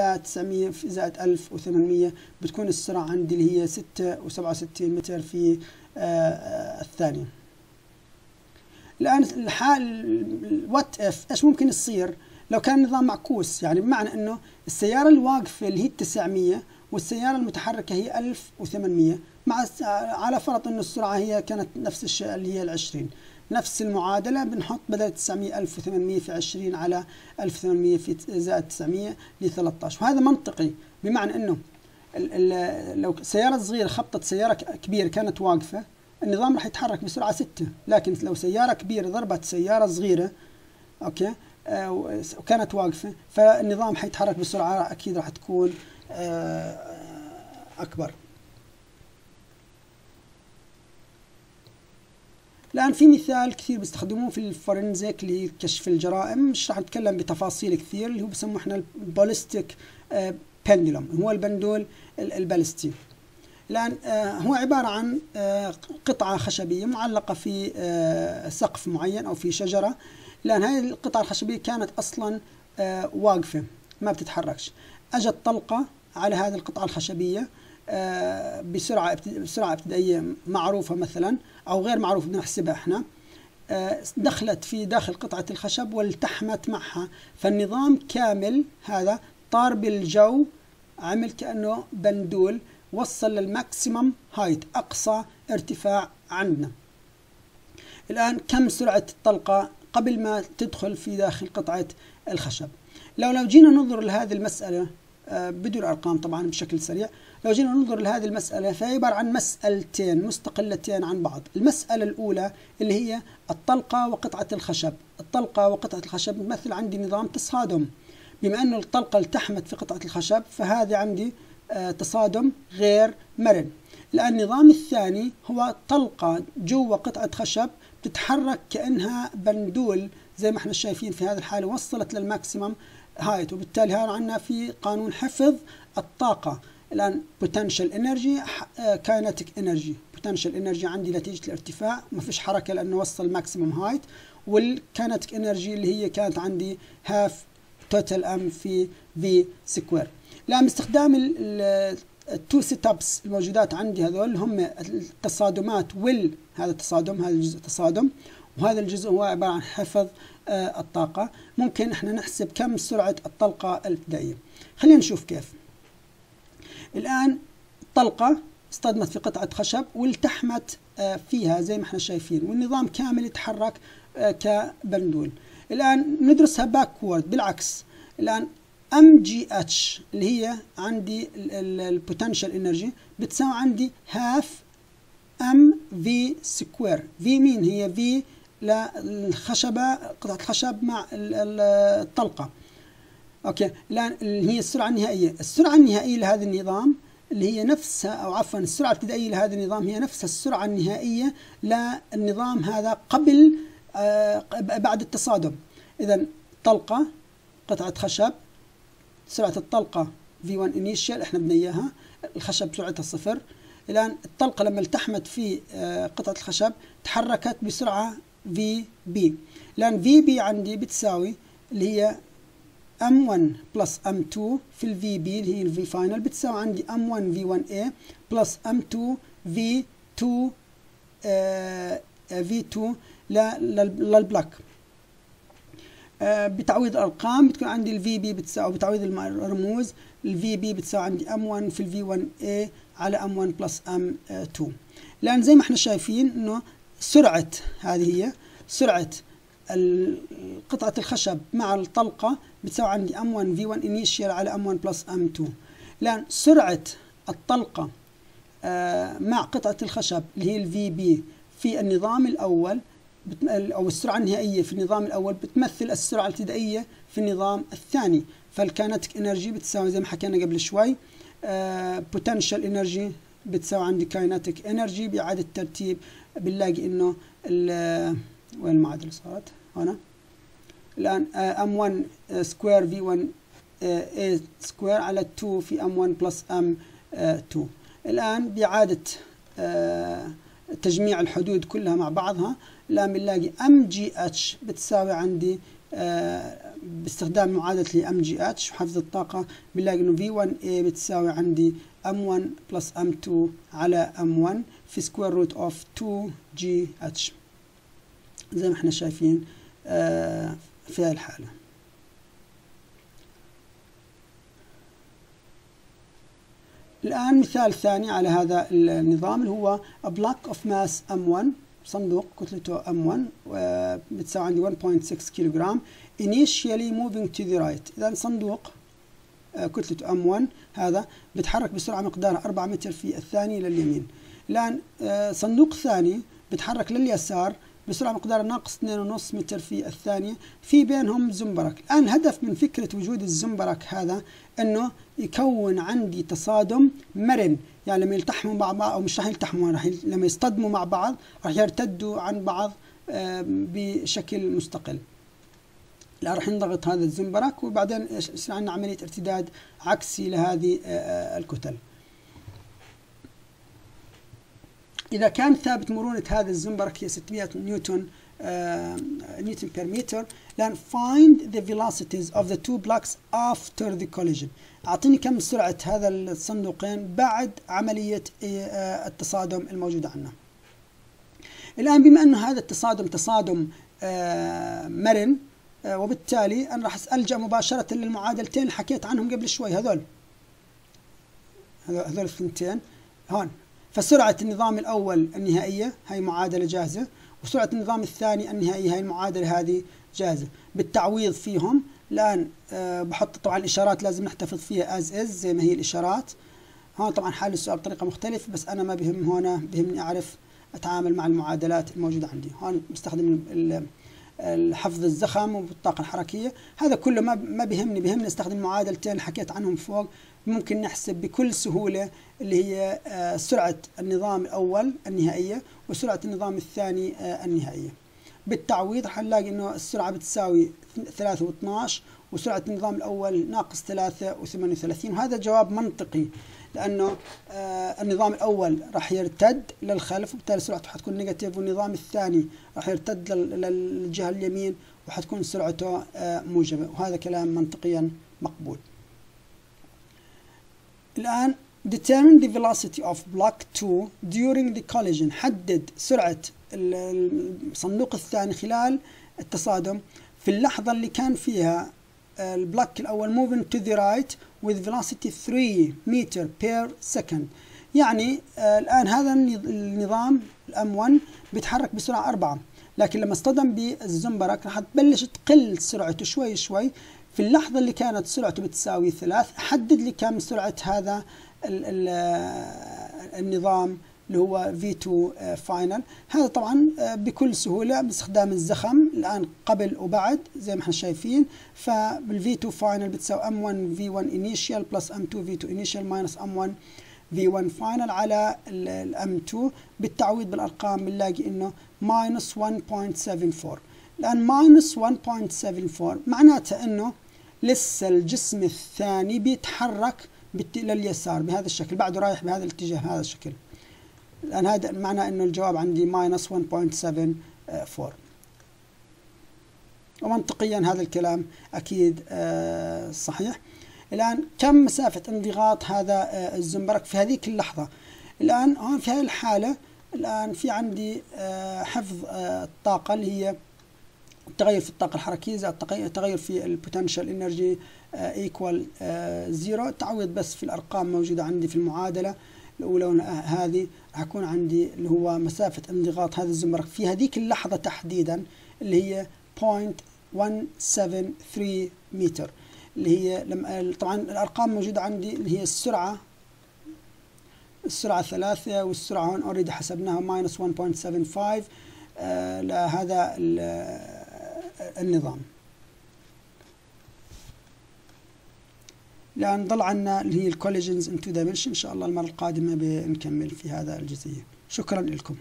900 زائد 1800 بتكون السرعة عندي اللي هي 6 و67 متر في آه الثانية. الآن الحال وات اف إيش ممكن يصير لو كان النظام معكوس؟ يعني بمعنى إنه السيارة الواقفة اللي هي 900 والسيارة المتحركة هي 1800 مع على فرض إنه السرعة هي كانت نفس الشيء اللي هي ال 20 نفس المعادلة بنحط بدل 900 1800 في 20 على 1800 في زائد 900 ل 13 وهذا منطقي بمعنى ال لو سيارة صغيرة خبطت سيارة كبيرة كانت واقفة النظام راح يتحرك بسرعة 6 لكن لو سيارة كبيرة ضربت سيارة صغيرة أوكي آه وكانت واقفة فالنظام حيتحرك بسرعة أكيد راح تكون آه الآن في مثال كثير بيستخدموه في ال forensic لكشف الجرائم. مش راح نتكلم بتفاصيل كثير اللي هو بسموه إحنا ال ballistic pendulum هو البندول البالستي الآن هو عبارة عن قطعة خشبية معلقة في سقف معين أو في شجرة. الآن هذه القطعة الخشبية كانت أصلا واقفة ما بتتحركش. أجت طلقة على هذه القطعة الخشبية. بسرعة بسرعة ابتدائية معروفة مثلا أو غير معروفة بنحسبها إحنا. دخلت في داخل قطعة الخشب والتحمت معها. فالنظام كامل هذا طار بالجو عمل كأنه بندول وصل لل maximum height أقصى ارتفاع عندنا. الآن كم سرعة الطلقة قبل ما تدخل في داخل قطعة الخشب؟ لو لو جينا ننظر لهذه المسألة بدون أرقام طبعا بشكل سريع لو جينا ننظر لهذه المسألة فهي عبارة عن مسألتين مستقلتين عن بعض. المسألة الأولى اللي هي الطلقة وقطعة الخشب. الطلقة وقطعة الخشب تمثل عندي نظام تصادم. بما أنه الطلقة التحمت في قطعة الخشب فهذه عندي تصادم غير مرن. الآن النظام الثاني هو طلقة جوا قطعة خشب تتحرك كأنها بندول زي ما إحنا شايفين في هذه الحالة وصلت لل maximum height. وبالتالي هذا عندنا في قانون حفظ الطاقة. الآن potential energy kinetic energy. Potential energy عندي نتيجة الارتفاع ما فيش حركة لأنه وصل maximum height. وال kinetic energy اللي هي كانت عندي half total m في v square. الآن باستخدام ال two setups الموجودات عندي هذول هم التصادمات وال هذا التصادم هذا الجزء تصادم. وهذا الجزء هو عبارة عن حفظ آه الطاقة. ممكن إحنا نحسب كم سرعة الطلقة الابتدائية. خلينا نشوف كيف. الآن الطلقة اصطدمت في قطعة خشب والتحمت آه فيها زي ما إحنا شايفين والنظام كامل يتحرك آه كبندول. الآن ندرسها backward بالعكس. الآن ام جي اتش اللي هي عندي ال potential energy بتساوي عندي half m v square v مين هي v للخشبة قطعة الخشب مع الطلقة. أوكي. الآن هي السرعة النهائية. السرعة النهائية لهذا النظام اللي هي نفسها أو عفوا السرعة الابتدائية لهذا النظام هي نفس السرعة النهائية للنظام هذا قبل آه بعد التصادم. اذا طلقة قطعة خشب. سرعة الطلقة V1 initial إحنا بدنا إياها. الخشب سرعتها صفر. الآن الطلقة لما التحمت في قطعة الخشب تحركت بسرعة VB الآن VB عندي بتساوي اللي هي M1 plus M2 في ال VB اللي هي ال V final بتساوي عندي M1 V1A plus M2 V2 V2 لل block بتعويض الأرقام بتكون عندي ال VB بتساوي بتعويض الرموز ال VB بتساوي عندي m 1 v 1 i على m 1 plus m 2 لأن زي ما إحنا شايفين إنه سرعة هذه هي سرعة قطعة الخشب مع الطلقة بتساوي عندي m 1 v 1 initial على m 1 plus m 2 لأن سرعة الطلقة مع قطعة الخشب اللي هي ال VB في النظام الأول أو السرعة النهائية في النظام الأول بتمثل السرعة الابتدائية في النظام الثاني. فال kinetic energy بتساوي زي ما حكينا قبل شوي potential energy بتساوي عندي kinetic energy بإعادة ترتيب بنلاقي إنه وين المعادلة صارت؟ هنا. الآن m 1 square v 1 a square على 2 في m 1 plus m 2 الآن بإعادة تجميع الحدود كلها مع بعضها الآن بنلاقي اتش بتساوي عندي باستخدام معادلة جي اتش وحفظ الطاقة بنلاقي 1 i بتساوي عندي m 1 plus m 2 على m 1 في square root of 2 gh زي ما إحنا شايفين آه في هذه الحالة. الآن مثال ثاني على هذا النظام اللي هو block of mass M1 صندوق كتلته M1 بتساوي عندي 1.6 كيلوغرام initially moving to the right. إذا صندوق كتلته M1 هذا بيتحرك بسرعة مقدارها 4 متر في الثانية لليمين. الآن صندوق ثاني بيتحرك لليسار بسرعة مقدار ناقص 2.5 متر في الثانية. في بينهم زنبرك الآن الهدف من فكرة وجود الزنبرك هذا أنه يكون عندي تصادم مرن. يعني لما يلتحموا مع بعض أو مش راح يلتحموا راح لما يصطدموا مع بعض راح يرتدوا عن بعض بشكل مستقل. لا راح ينضغط هذا الزنبرك وبعدين يصير عندنا عملية ارتداد عكسي لهذه الكتل. إذا كان ثابت مرونة هذا الزنبرك هي 600 نيوتن نيوتن بير متر لأن find the velocities of the two blocks after the collision. أعطيني كم سرعة هذا الصندوقين بعد عملية التصادم الموجودة عندنا. الآن بما أن هذا التصادم تصادم مرن وبالتالي أنا راح ألجأ مباشرة للمعادلتين اللي حكيت عنهم قبل شوي. هذول هذول الثنتين. هون. فسرعة النظام الأول النهائية هي معادلة جاهزة وسرعة النظام الثاني النهائية هي المعادلة هذه جاهزة. بالتعويض فيهم الآن أه بحط طبعا الإشارات لازم نحتفظ فيها as is زي ما هي الإشارات. هون طبعا حل السؤال بطريقة مختلفة بس أنا ما بهم هنا بهمني أعرف أتعامل مع المعادلات الموجودة عندي. هون بستخدم الحفظ الزخم والطاقة الحركية. هذا كله ما ما بيهمني بيهمني استخدم معادلتين اللي حكيت عنهم فوق. ممكن نحسب بكل سهولة اللي هي سرعة النظام الأول النهائية وسرعة النظام الثاني النهائية. بالتعويض رح نلاقي إنه السرعة بتساوي 3 و12 وسرعة النظام الأول ناقص 3 و38 وهذا جواب منطقي. لأنه آه النظام الأول راح يرتد للخلف وبالتالي سرعته حتكون نيجاتيف والنظام الثاني راح يرتد للجهة اليمين وحتكون سرعته آه موجبة. وهذا كلام منطقيا مقبول. الآن determine the velocity of block 2 during the collision. حدد سرعة الصندوق الثاني خلال التصادم في اللحظة اللي كان فيها البلوك الأول moving to the right with velocity 3 meter per second. يعني الآن هذا النظام الأم 1 بيتحرك بسرعة 4 لكن لما اصطدم بالزنبرك راح تبلش تقل سرعته شوي شوي. في اللحظة اللي كانت سرعته بتساوي ثلاث حدد لي كم سرعة هذا ال ال النظام اللي هو V2 final هذا طبعا بكل سهولة باستخدام الزخم الآن قبل وبعد زي ما إحنا شايفين. فبال V2 final بتساوي M1 V1 initial plus M2 V2 initial minus M1 V1 final على ال M2 بالتعويض بالأرقام بنلاقي إنه minus 1.74 الآن minus 1.74 معناته إنه لسه الجسم الثاني بيتحرك لليسار بهذا الشكل. بعده رايح بهذا الاتجاه هذا الشكل. الآن هذا معنى أنه الجواب عندي ماينس 1.74 ومنطقيا هذا الكلام أكيد صحيح. الآن كم مسافة انضغاط هذا الزنبرك في هذيك اللحظة؟ الآن هون في هذه الحالة الآن في عندي حفظ الطاقة اللي هي التغير في الطاقة الحركية زائد التغير في ال potential energy equal zero تعويض بس في الأرقام موجودة عندي في المعادلة. الاولى هذه راح يكون عندي اللي هو مسافة انضغاط هذا الزمرك في هذيك اللحظة تحديدا اللي هي 0.173 متر اللي هي لما طبعا الأرقام موجودة عندي اللي هي السرعة السرعة ثلاثة والسرعة هون already حسبناها minus 1.75 آه لهذا النظام. لأن ضل عنا اللي هي ال collisions in two dimension إن شاء الله المرة القادمة بنكمل في هذا الجزئية. شكرا لكم.